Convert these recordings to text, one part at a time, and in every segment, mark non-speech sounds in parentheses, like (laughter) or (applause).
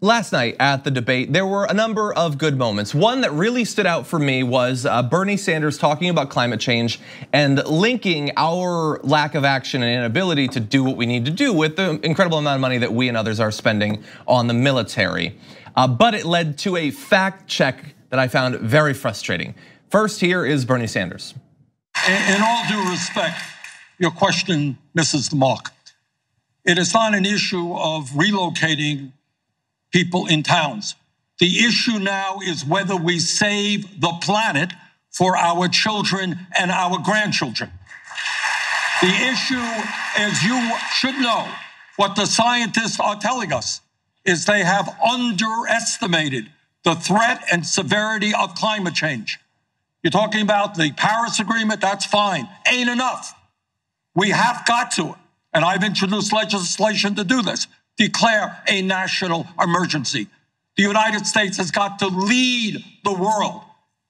last night at the debate, there were a number of good moments. One that really stood out for me was uh, Bernie Sanders talking about climate change and linking our lack of action and inability to do what we need to do with the incredible amount of money that we and others are spending on the military. Uh, but it led to a fact check that I found very frustrating. First, here is Bernie Sanders. In all due respect, your question misses the mark. It is not an issue of relocating people in towns. The issue now is whether we save the planet for our children and our grandchildren. The issue, as you should know, what the scientists are telling us is they have underestimated the threat and severity of climate change. You're talking about the Paris Agreement, that's fine. Ain't enough. We have got to, and I've introduced legislation to do this, declare a national emergency. The United States has got to lead the world.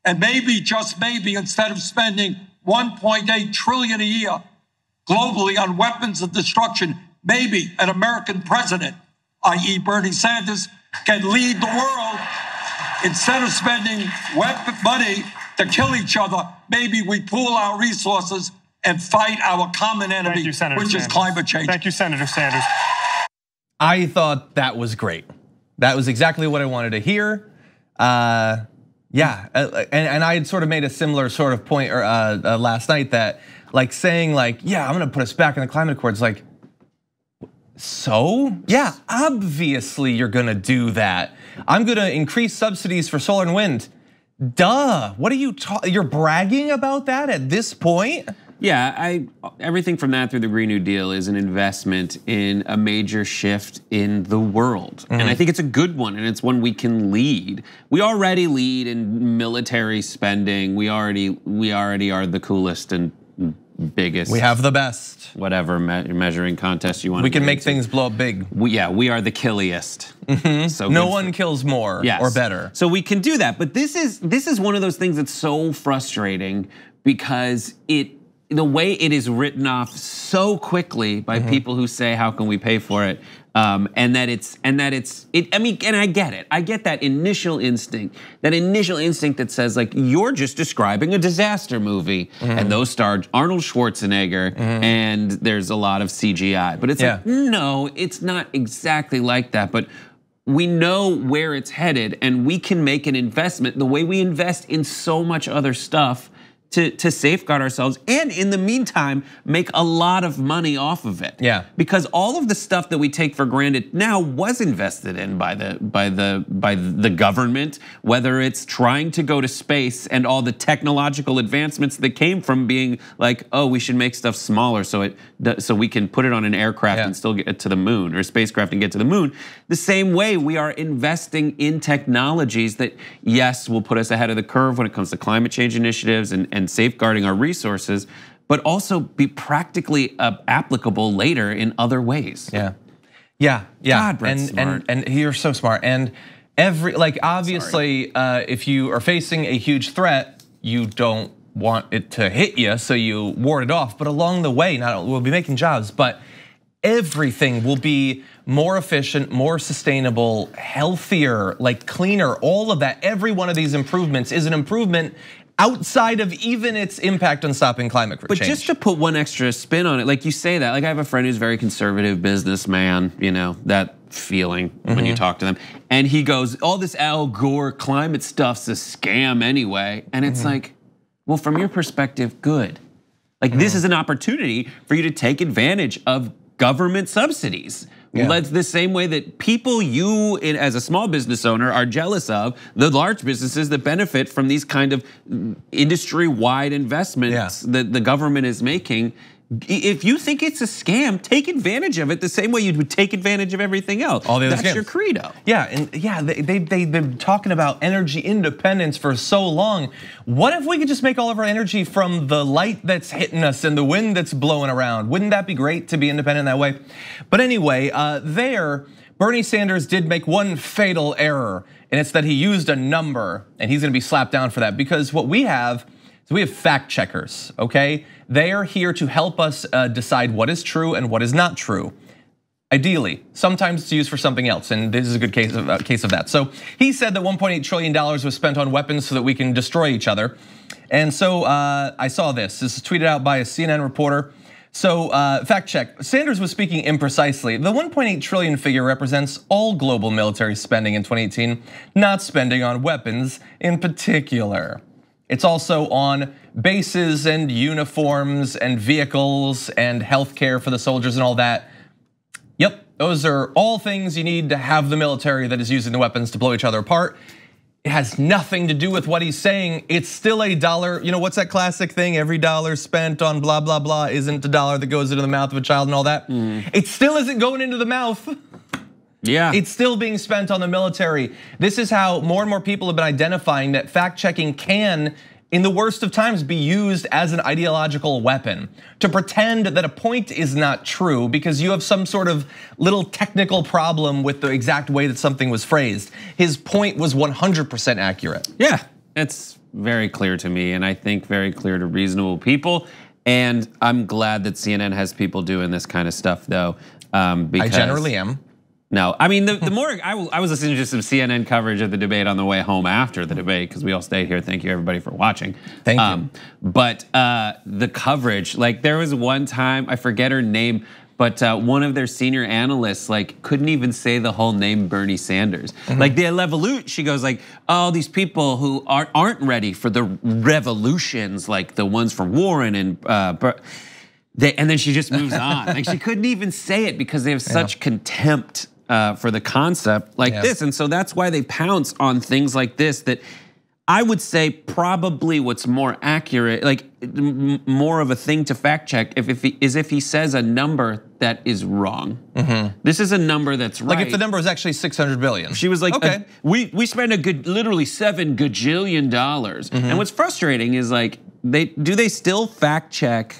And maybe, just maybe, instead of spending 1.8 trillion a year globally on weapons of destruction, maybe an American president, i.e. Bernie Sanders, can lead the world instead of spending money to kill each other, maybe we pool our resources and fight our common enemy, you, which Sanders. is climate change. Thank you, Senator Sanders. I thought that was great. That was exactly what I wanted to hear. Uh, yeah, uh, and, and I had sort of made a similar sort of point or, uh, uh, last night that like saying like, yeah, I'm gonna put us back in the climate accords. Like, so yeah, obviously you're gonna do that. I'm gonna increase subsidies for solar and wind. Duh, what are you, you're bragging about that at this point? Yeah, I everything from that through the Green New Deal is an investment in a major shift in the world. Mm-hmm. And I mm-hmm. think it's a good one and it's one we can lead. We already lead in military spending. We already we already are the coolest and biggest. We have the best. Whatever me measuring contest you want. We can make things blow up big. We, yeah, we are the killiest. Mm -hmm. So no one kills more yes. or better. So we can do that. But this is this is one of those things that's so frustrating because it the way it is written off so quickly by mm-hmm. people who say, "How can we pay for it?" Um, and that it's and that it's it. I mean, and I get it. I get that initial instinct, that initial instinct that says like you're just describing a disaster movie, mm-hmm. and those star Arnold Schwarzenegger, mm-hmm. and there's a lot of CGI. But it's yeah. like no, it's not exactly like that. But we know where it's headed, and we can make an investment the way we invest in so much other stuff to, to safeguard ourselves and in the meantime make a lot of money off of it. Yeah. Because all of the stuff that we take for granted now was invested in by the by the by the government, whether it's trying to go to space and all the technological advancements that came from being like, oh, we should make stuff smaller so it so we can put it on an aircraft yeah. and still get to the moon or spacecraft and get to the moon. The same way we are investing in technologies that yes will put us ahead of the curve when it comes to climate change initiatives and and safeguarding our resources, but also be practically uh, applicable later in other ways. Yeah, yeah, yeah. God, and, smart. and and you're so smart. And every like obviously, uh, if you are facing a huge threat, you don't want it to hit you, so you ward it off. But along the way, not we'll be making jobs, but everything will be more efficient, more sustainable, healthier, like cleaner, all of that. Every one of these improvements is an improvement outside of even its impact on stopping climate change. But just to put one extra spin on it, like you say that, like I have a friend who's very conservative businessman, you know, that feeling mm-hmm. when you mm-hmm. talk to them. And he goes, all this Al Gore climate stuff's a scam anyway. And it's mm-hmm. like, well, from your perspective, good. Like mm-hmm. this is an opportunity for you to take advantage of government subsidies. Yeah. That's the same way that people you, as a small business owner, are jealous of the large businesses that benefit from these kind of mm, industry-wide investments yeah. that the government is making if you think it's a scam, take advantage of it the same way you would take advantage of everything else. All the other That's scams. your credo. Yeah, and yeah, they, they, they've been talking about energy independence for so long. What if we could just make all of our energy from the light that's hitting us and the wind that's blowing around? Wouldn't that be great to be independent that way? But anyway, uh, there, Bernie Sanders did make one fatal error, and it's that he used a number, and he's gonna be slapped down for that because what we have is we have fact checkers, okay? They are here to help us uh, decide what is true and what is not true. ideally. Sometimes it's used for something else, and this is a good case of, uh, case of that. So he said that 1.8 trillion dollars was spent on weapons so that we can destroy each other. And so uh, I saw this. This is tweeted out by a CNN reporter. So uh, fact check, Sanders was speaking imprecisely. The 1.8 trillion figure represents all global military spending in 2018, not spending on weapons in particular. It's also on bases and uniforms and vehicles and healthcare for the soldiers and all that. Yep, those are all things you need to have the military that is using the weapons to blow each other apart. It has nothing to do with what he's saying. It's still a dollar. You know, what's that classic thing? Every dollar spent on blah, blah, blah isn't a dollar that goes into the mouth of a child and all that. Mm. It still isn't going into the mouth. Yeah. It's still being spent on the military. This is how more and more people have been identifying that fact checking can in the worst of times be used as an ideological weapon to pretend that a point is not true because you have some sort of little technical problem with the exact way that something was phrased. His point was 100% accurate. Yeah, it's very clear to me and I think very clear to reasonable people. And I'm glad that CNN has people doing this kind of stuff though. Um, because I generally am. No, I mean the, the more I, I was listening to some CNN coverage of the debate on the way home after the debate because we all stayed here. Thank you everybody for watching. Thank um, you. But uh, the coverage, like there was one time I forget her name, but uh, one of their senior analysts like couldn't even say the whole name Bernie Sanders. Mm-hmm. Like the revolution, she goes like, "Oh, these people who aren't aren't ready for the revolutions, like the ones from Warren and." Uh, they, and then she just moves (laughs) on. like she couldn't even say it because they have such yeah. contempt uh, for the concept like yeah. this. And so that's why they pounce on things like this that I would say probably what's more accurate, like more of a thing to fact check, if, if he, is if he says a number that is wrong. Mm-hmm. This is a number that's right. Like if the number was actually 600 billion. She was like, okay, a, we we spend a good, literally seven gajillion dollars. Mm-hmm. And what's frustrating is like, they do they still fact check?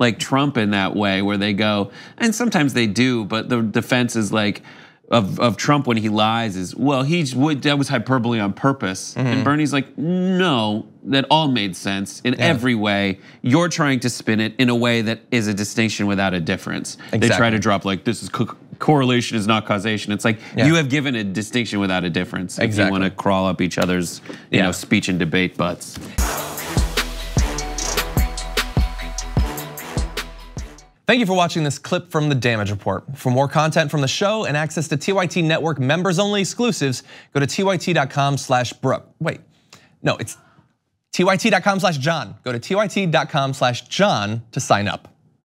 Like Trump in that way, where they go, and sometimes they do, but the defense is like, of, of Trump when he lies is well he's that was hyperbole on purpose mm-hmm. and Bernie's like no that all made sense in yeah. every way you're trying to spin it in a way that is a distinction without a difference exactly. they try to drop like this is co- correlation is not causation it's like yeah. you have given a distinction without a difference exactly. if you want to crawl up each other's you yeah. know speech and debate butts Thank you for watching this clip from the Damage Report. For more content from the show and access to TYT Network members-only exclusives, go to tyt.com slash Brooke. Wait, no, it's tyt.com slash John. Go to tyt.com slash John to sign up.